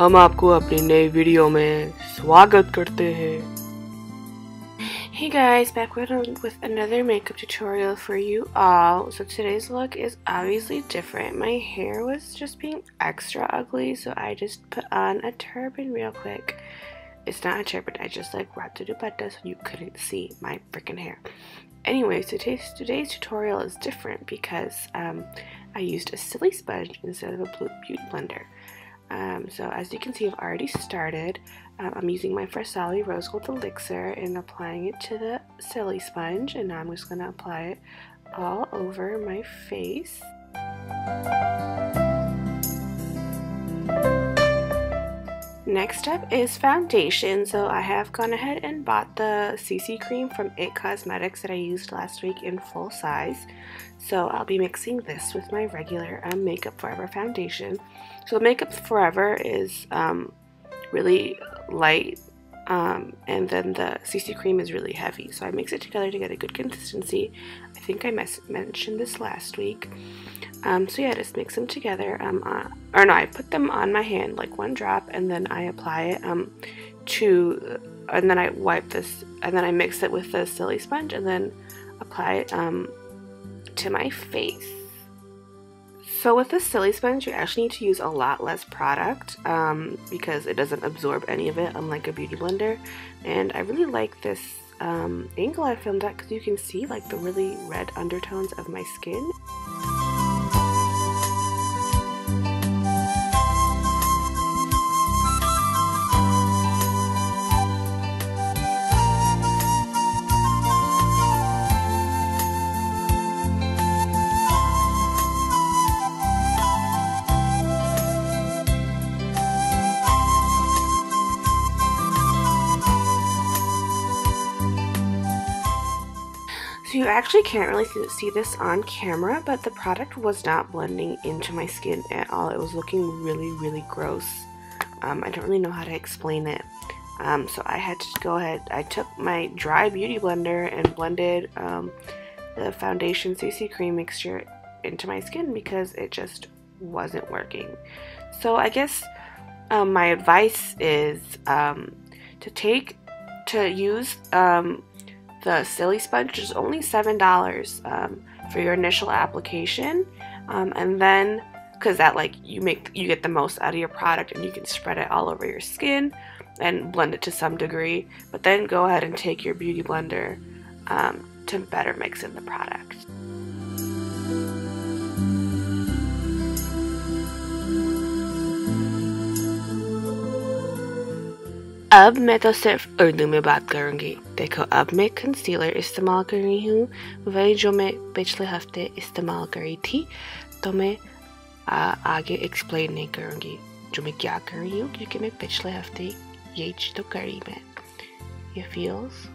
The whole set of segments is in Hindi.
हम आपको अपनी नई वीडियो में स्वागत करते हैं Hey guys, back with, with another makeup tutorial for you all. So today's look is obviously different. My hair was just being extra ugly, so I just put on a turban real quick. It's not a turban, I just like wrapped it up so you couldn't see my freaking hair. Anyway, so today's, today's tutorial is different because um, I used a silly sponge instead of a beauty blender. Um, so as you can see, I've already started. Um, I'm using my Sally Rose Gold Elixir and applying it to the silly sponge. And now I'm just going to apply it all over my face. Next up is foundation. So I have gone ahead and bought the CC cream from IT Cosmetics that I used last week in full size. So I'll be mixing this with my regular um, Makeup Forever foundation. So Makeup Forever is um, really light um, and then the CC cream is really heavy. So I mix it together to get a good consistency. I think I mentioned this last week. Um, so yeah, I just mix them together. Um, uh, or no, I put them on my hand like one drop and then I apply it um, to, and then I wipe this, and then I mix it with the silly sponge and then apply it um, to my face. So with this silly sponge, you actually need to use a lot less product um, because it doesn't absorb any of it, unlike a beauty blender. And I really like this um, angle I filmed at because you can see like the really red undertones of my skin. So you actually can't really see this on camera, but the product was not blending into my skin at all. It was looking really, really gross. Um, I don't really know how to explain it. Um, so I had to go ahead, I took my dry beauty blender and blended um, the foundation CC cream mixture into my skin because it just wasn't working. So I guess um, my advice is um, to take, to use um, the Silly Sponge is only $7 um, for your initial application. Um, and then, because that like you make you get the most out of your product and you can spread it all over your skin and blend it to some degree. But then go ahead and take your beauty blender um, to better mix in the product. अब मैं तो सिर्फ़ उर्दू में बात करूँगी देखो अब मैं कंसीलर इस्तेमाल कर रही हूँ वही जो मैं पिछले हफ़्ते इस्तेमाल करी थी तो मैं आ, आगे एक्सप्लेन नहीं करूँगी जो मैं क्या कर रही हूँ क्योंकि मैं पिछले हफ़्ते यही चीज़ तो करी मैं ये फील्स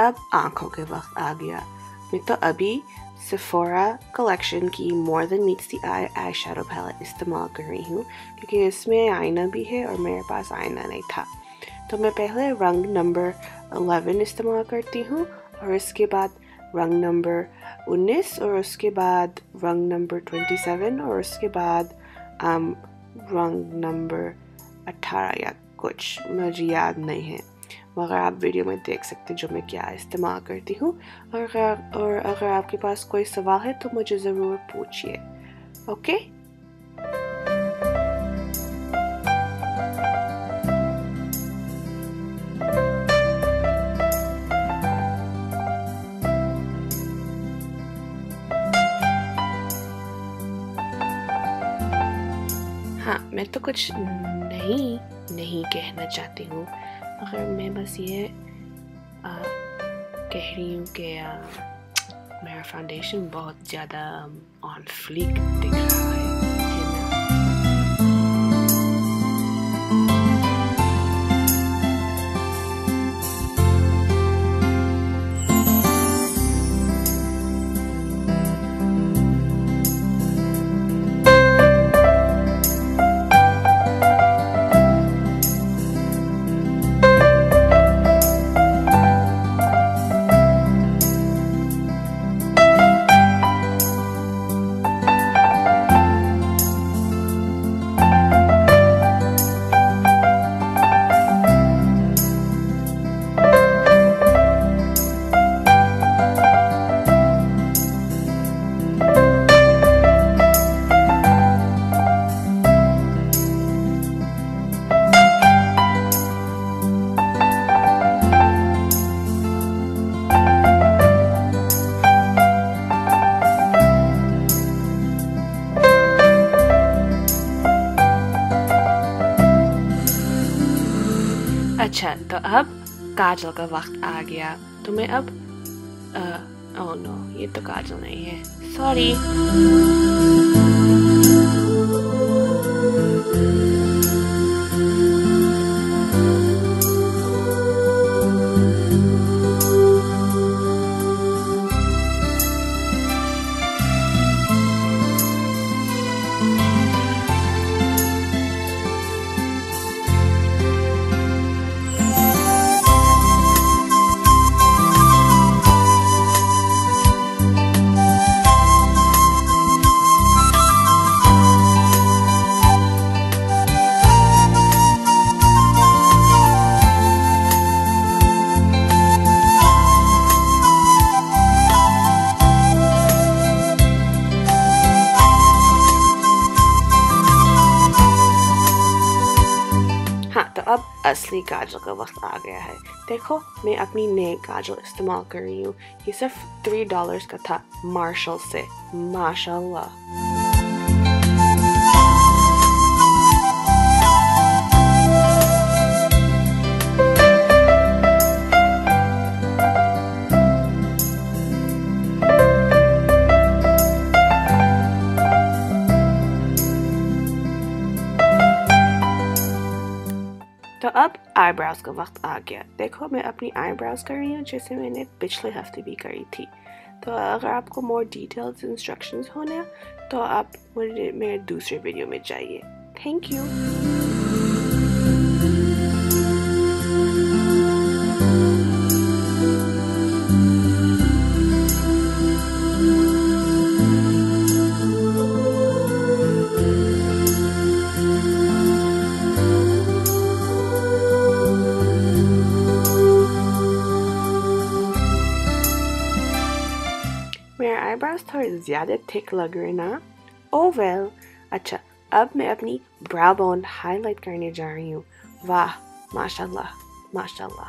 अब आँखों के वक्त आ गया। मैं तो अभी सफोरा कलेक्शन की more than meets the eye eye shadow palette इस्तेमाल कर रही हूँ क्योंकि इसमें आईना भी है और मेरे पास आईना नहीं था। तो मैं पहले रंग नंबर 11 इस्तेमाल करती हूँ और इसके बाद रंग नंबर 19 और उसके बाद रंग नंबर 27 और उसके बाद um, रंग नंबर 18 या कुछ मुझे याद नहीं है। मगर आप वीडियो में देख सकते हैं जो मैं क्या इस्तेमाल करती हूँ। और अगर और अगर आपके पास कोई सवाल है तो मुझे ज़रूर पूछिए। ओके? हाँ मैं तो कुछ नहीं नहीं कहना चाहती हूँ। मगर मैं बस ये आ, कह रही हूँ कि मेरा फाउंडेशन बहुत ज़्यादा ऑन फ्लिक दिख रहा है। अब काजल का वक्त आ गया। तो मैं अब ओह नो ये तो काजल नहीं है। सॉरी अब असली काजल का वक्त आ गया है। देखो, मैं अपनी नए काजल इस्तेमाल कर रही हूँ। ये सिर्फ़ थ्री डॉलर्स का था, मार्शल से, माशाल्लाह। आईब्राउज का वक्त आ गया। देखो, मैं अपनी आईब्राउज कर रही हूँ, जैसे मैंने पिछले हफ़्ते भी करी थी। तो अगर आपको मोर डिटेल्स इंस्ट्रक्शंस होना तो आप मुझे, मेरे दूसरे वीडियो में जाइए। थैंक यू थोड़े ज़्यादा थिक लग रहे ना? Oh oh well well. अच्छा अब मैं अपनी ब्राउ बोन हाईलाइट करने जा रही हूँ। वाह, माशाल्लाह माशाल्लाह।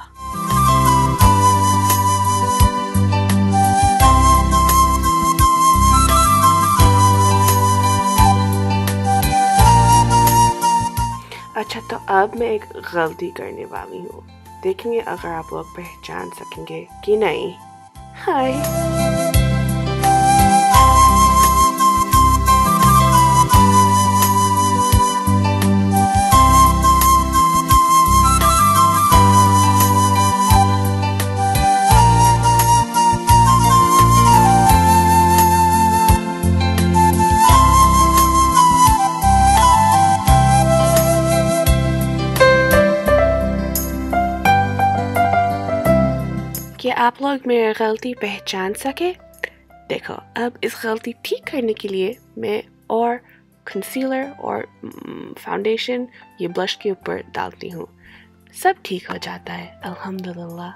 अच्छा तो अब मैं एक गलती करने वाली हूँ। देखेंगे अगर आप लोग पहचान सकेंगे कि नहीं। हाय क्या आप लोग मेरी गलती पहचान सके? देखो, अब इस गलती ठीक करने के लिए मैं और कंसीलर और फाउंडेशन ये ब्लश के ऊपर डालती हूँ। सब ठीक हो जाता है, अल्हम्दुलिल्लाह।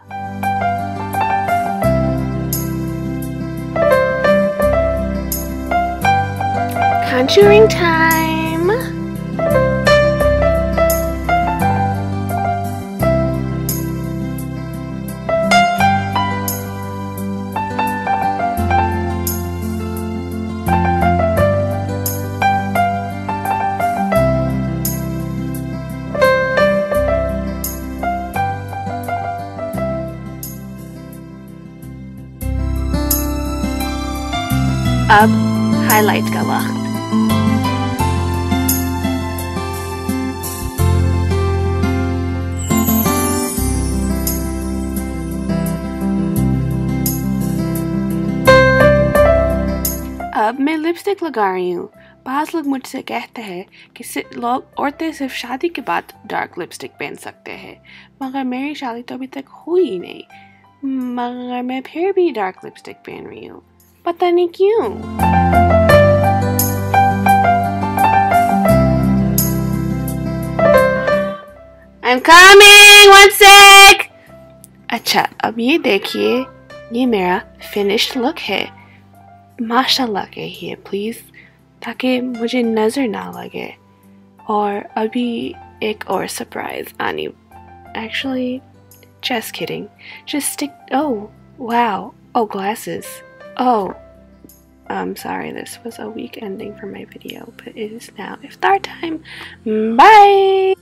Contouring time! अब हाईलाइट का वक्त। अब मैं लिपस्टिक लगा रही हूँ। बाज लोग मुझसे कहते हैं कि लोग औरतें सिर्फ़ शादी के बाद डार्क लिपस्टिक पहन सकते हैं, मगर मेरी शादी तो अभी तक हुई नहीं। मगर मैं फिर भी डार्क लिपस्टिक पहन रही हूँ। पता नहीं क्यों I'm coming! One sec! अच्छा अब ये देखिए ये मेरा फिनिश्ड लुक है माशाल्लाह कहिए प्लीज़ ताकि मुझे नज़र ना लगे और अभी एक और सरप्राइज आनी actually just kidding just stick oh wow oh glasses Oh, I'm sorry, this was a weak ending for my video, but it is now iftar time. Bye!